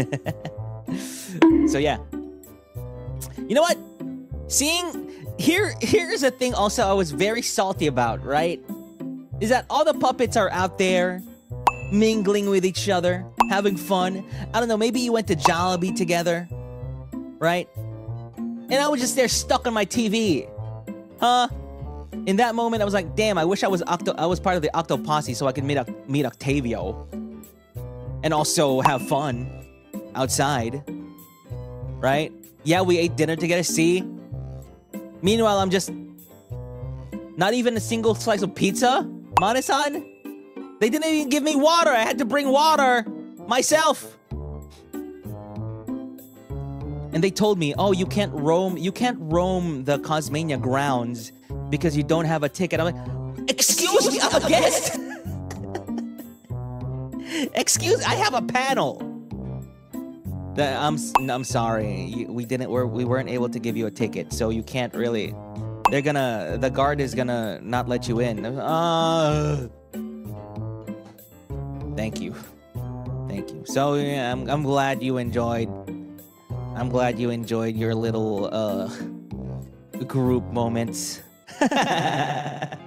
so yeah. You know what? Seeing here here's a thing also I was very salty about, right? Is that all the puppets are out there mingling with each other, having fun. I don't know, maybe you went to Jollibee together, right? And I was just there stuck on my TV. Huh? In that moment, I was like, damn, I wish I was Octo I was part of the Octo Posse so I could meet, meet Octavio. And also have fun outside. Right? Yeah, we ate dinner together, see? Meanwhile, I'm just not even a single slice of pizza? Mane-san? They didn't even give me water. I had to bring water myself. And they told me, "Oh, you can't roam. You can't roam the Cosmania grounds because you don't have a ticket." I'm like, "Excuse me, I'm a guest." Excuse, I have a panel. I'm I'm sorry. We didn't we're, we weren't able to give you a ticket, so you can't really. They're gonna the guard is gonna not let you in. Uh, thank you, thank you. So yeah, I'm I'm glad you enjoyed. I'm glad you enjoyed your little uh group moments.